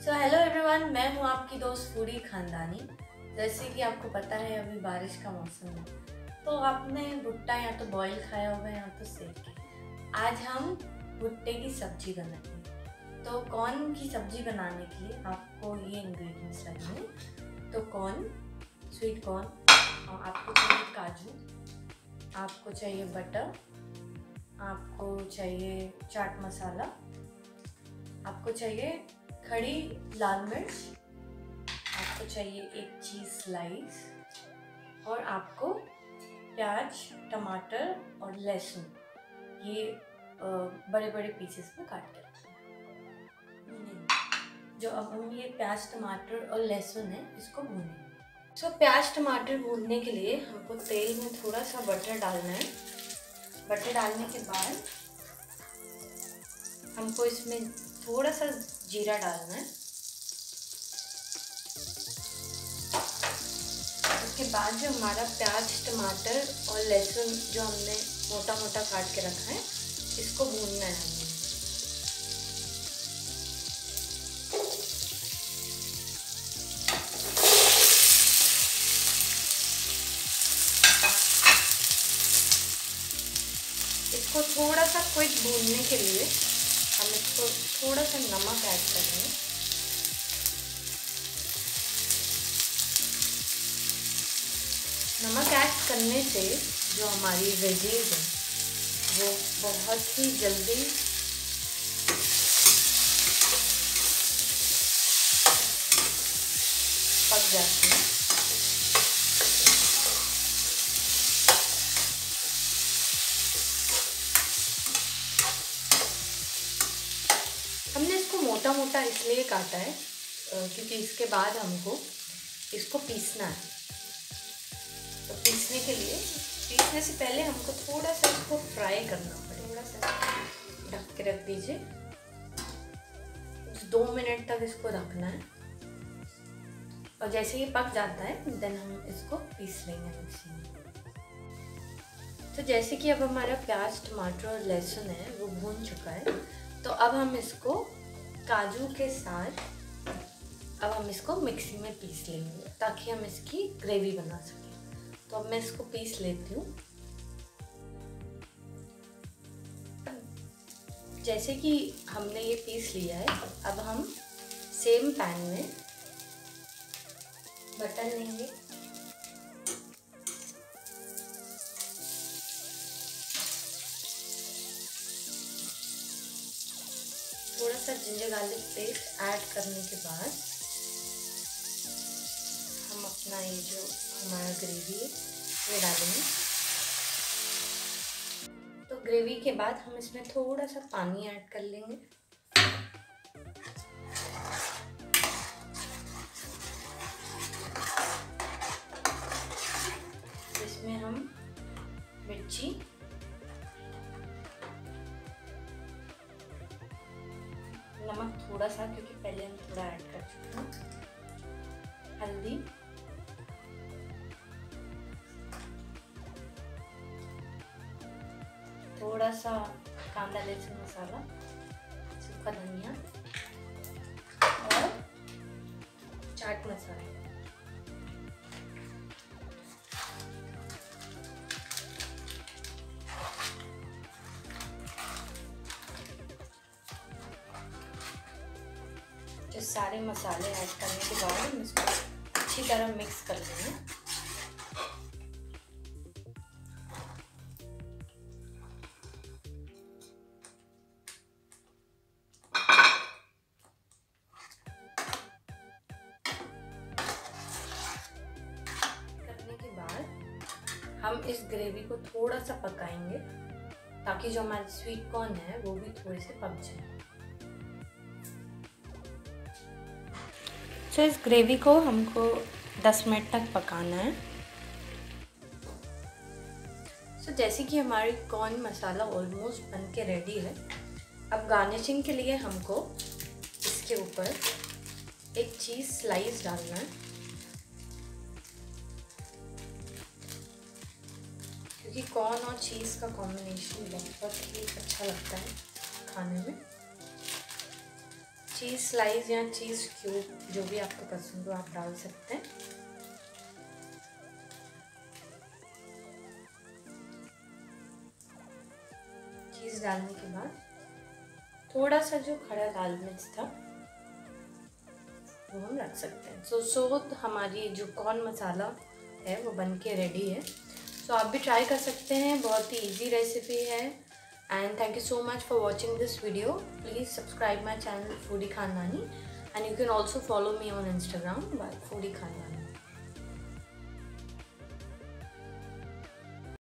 So hello everyone मैं हूँ आपकी दोस्त पूरी खानदानी। जैसे कि आपको पता है, अभी बारिश का मौसम है। तो आपने भुट्टा या तो बॉईल खाया होगा या तो सेक के। आज हम भुट्टे की सब्ज़ी बनाएँगे। तो कॉर्न की सब्ज़ी बनाने के लिए आपको ये इंग्रेडिएंट्स लगेंगे? तो कॉर्न स्वीट कॉर्न और आपको चाहिए काजू, आपको चाहिए बटर आपको चाहिए चाट मसाला, आपको चाहिए खड़ी लाल मिर्च। आपको चाहिए एक चीज़ स्लाइस और आपको प्याज टमाटर और लहसुन। ये बड़े बड़े पीसेस में काट के जो अब हम ये प्याज टमाटर और लहसुन है इसको भूनेंगे सो so, प्याज टमाटर भूनने के लिए हमको तेल में थोड़ा सा बटर डालना है। बटर डालने के बाद हमको इसमें थोड़ा सा जीरा डालना है। उसके बाद जो हमारा प्याज, टमाटर और लहसुन जो हमने मोटा मोटा काट के रखा है, इसको भूनना है हमें इसको थोड़ा सा क्विक भूनने के लिए हम इसको थोड़ा सा नमक ऐड कर रहे नमक ऐड करने से जो हमारी वेजीज है, वो बहुत ही जल्दी पक जाती है हमने इसको मोटा मोटा इसलिए काटा है क्योंकि इसके बाद हमको इसको पीसना है। तो पीसने के लिए, पीसने से पहले हमको थोड़ा सा इसको फ्राई करना पड़ेगा थोड़ा सा ढक के रख दीजिए। दो मिनट तक इसको रखना है। और जैसे ये पक जाता है देन हम इसको पीस लेंगे मिक्सी में। तो जैसे कि अब हमारा प्याज, टमाटर और लहसुन है, वो भून चुका है। तो अब हम इसको काजू के साथ अब हम इसको मिक्सी में पीस लेंगे ताकि हम इसकी ग्रेवी बना सकें। तो अब मैं इसको पीस लेती हूँ। जैसे कि हमने ये पीस लिया है, अब हम सेम पैन में बटर लेंगे। थोड़ा सा जिंजर गार्लिक पेस्ट ऐड करने के बाद हम अपना ये जो हमारा ग्रेवी है, ये डालेंगे। तो ग्रेवी के बाद हम इसमें थोड़ा सा पानी ऐड कर लेंगे। इसमें हम मिर्ची नमक थोड़ा सा, क्योंकि पहले हम थोड़ा ऐड कर चुके हैं। हल्दी। थोड़ा सा कांदा लहसुन मसाला, सूखा धनिया और चाट मसाला। सारे मसाले ऐड करने के बाद हम इसको अच्छी तरह मिक्स कर लेंगे। हम इस ग्रेवी को थोड़ा सा पकाएँगे, ताकि जो हमारी स्वीट कॉर्न है, वो भी थोड़े से पक जाए। तो इस ग्रेवी को हमको 10 मिनट तक पकाना है। सो जैसे कि हमारी कॉर्न मसाला ऑलमोस्ट बन के रेडी है, अब गार्निशिंग के लिए हमको इसके ऊपर एक चीज़ स्लाइस डालना है। क्योंकि कॉर्न और चीज़ का कॉम्बिनेशन बहुत ही अच्छा लगता है खाने में। चीज़ स्लाइस या चीज़ क्यूब जो भी आपको पसंद हो आप डाल सकते हैं। चीज़ डालने के बाद थोड़ा सा जो खड़ा लाल मिर्च था वो हम रख सकते हैं। सो so, सो so, हमारी जो कॉर्न मसाला है वो बन के रेडी है। सो so, आप भी ट्राई कर सकते हैं बहुत ही इजी रेसिपी है। and thank you so much for watching this video. Please subscribe my channel foodie khandani and you can also follow me on instagram by foodie khandani